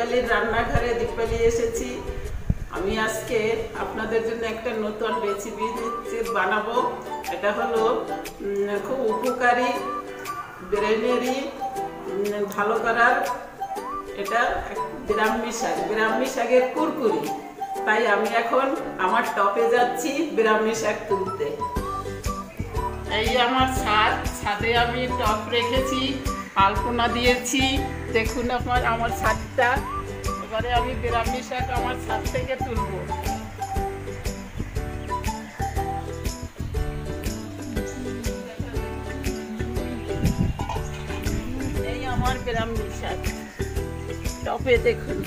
দীপালির রান্নাঘরে, দীপালি এসেছি। আমি আজকে আপনাদের জন্য একটা নতুন রেসিপি বানাবো। এটা হলো খুব উপকারী ব্রেনেরই ভালো করার। এটা ব্রাহ্মী শাক ব্রাহ্মী শাকের কুরকুরি। তাই আমি এখন আমার টপে যাচ্ছি ব্রাহ্মী শাক তুলতে। এই আমার ছাদ ছাদে আমি টপ রেখেছি। আলপনা দিয়েছি। দেখুন আমার আমার ছাদটা এবারে আমি গ্রাম শাক আমার ছাদ থেকে তুলব। এই আমার গ্রাম শাক। টপে দেখুন।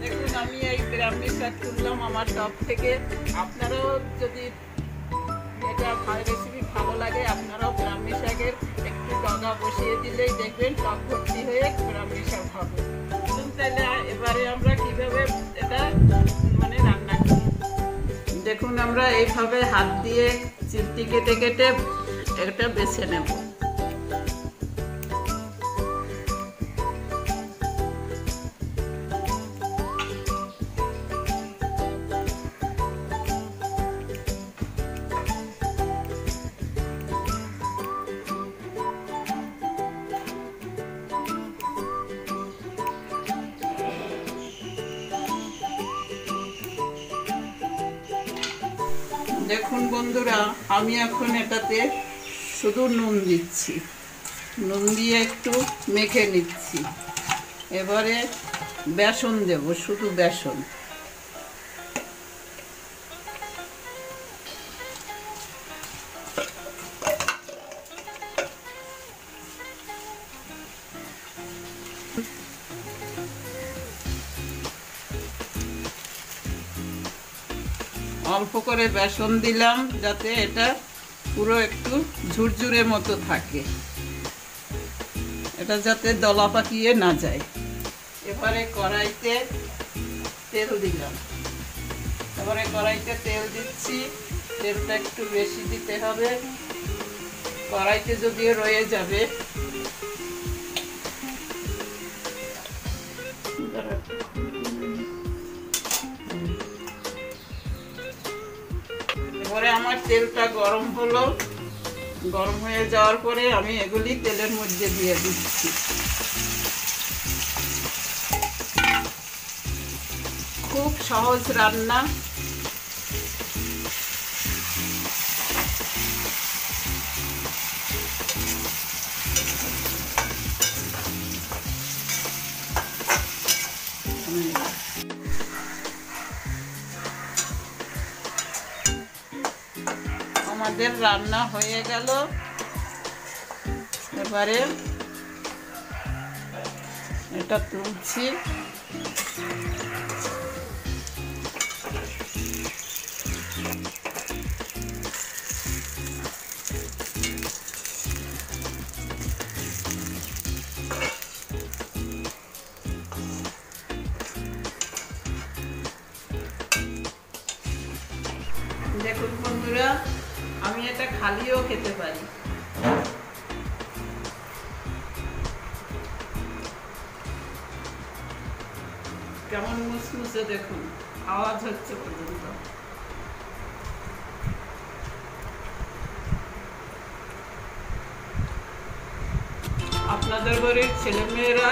দেখুন, আমি এই আমার থেকে। আপনারাও যদি এটা রেসিপি ভালো লাগে, আপনারাও একটু বসিয়ে দিলেই দেখবেন ভর্তি হয়ে হবে। এবারে আমরা কীভাবে এটা মানে রান্না করি। দেখুন, আমরা এইভাবে হাত দিয়ে চিমটি কেটে কেটে একটা বেছে নেব। দেখুন বন্ধুরা, আমি এখন এটাতে শুধু নুন দিচ্ছি। নুন দিয়ে একটু মেখে নিচ্ছি। এবারে বেসন দেব, শুধু বেসন। অল্প করে বেসন দিলাম যাতে এটা পুরো একটু ঝুরঝুরে মতো থাকে। এটা যাতে দলা পাকিয়ে না যায়। এবারে কড়াইতে তেল দিলাম। এবারে কড়াইতে তেল দিচ্ছি। তেলটা একটু বেশি দিতে হবে। কড়াইতে যদিও রয়ে যাবে। এবারে আমার তেলটা গরম হলো। গরম হয়ে যাওয়ার পরে আমি এগুলি তেলের মধ্যে দিয়ে দিচ্ছি। খুব সহজ রান্না। আমাদের রান্না হয়ে গেল। এবারে এটা তুলছি। দেখুন বন্ধুরা খালিও খেতে পারি। কেমন মুসমুসে দেখুন, আওয়াজ হচ্ছে পর্যন্ত। আপনাদের বাড়ির ছেলেমেয়েরা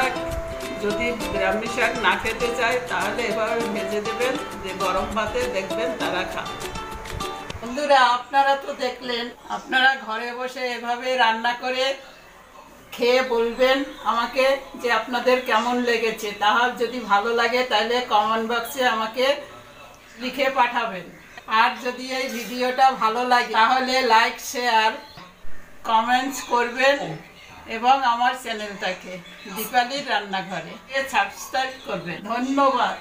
যদি ব্রাহ্মী শাক না খেতে চায়, তাহলে এভাবে ভেজে দেবেন, যে গরম ভাতে দেখবেন তারা খাবে। বন্ধুরা, আপনারা তো দেখলেন, আপনারা ঘরে বসে এভাবে রান্না করে খেয়ে বলবেন আমাকে যে আপনাদের কেমন লেগেছে। তাহার যদি ভালো লাগে, তাহলে কমেন্ট বক্সে আমাকে লিখে পাঠাবেন। আর যদি এই ভিডিওটা ভালো লাগে, তাহলে লাইক শেয়ার কমেন্টস করবেন এবং আমার চ্যানেলটাকে দীপালির রান্নাঘরে সাবস্ক্রাইব করবেন। ধন্যবাদ।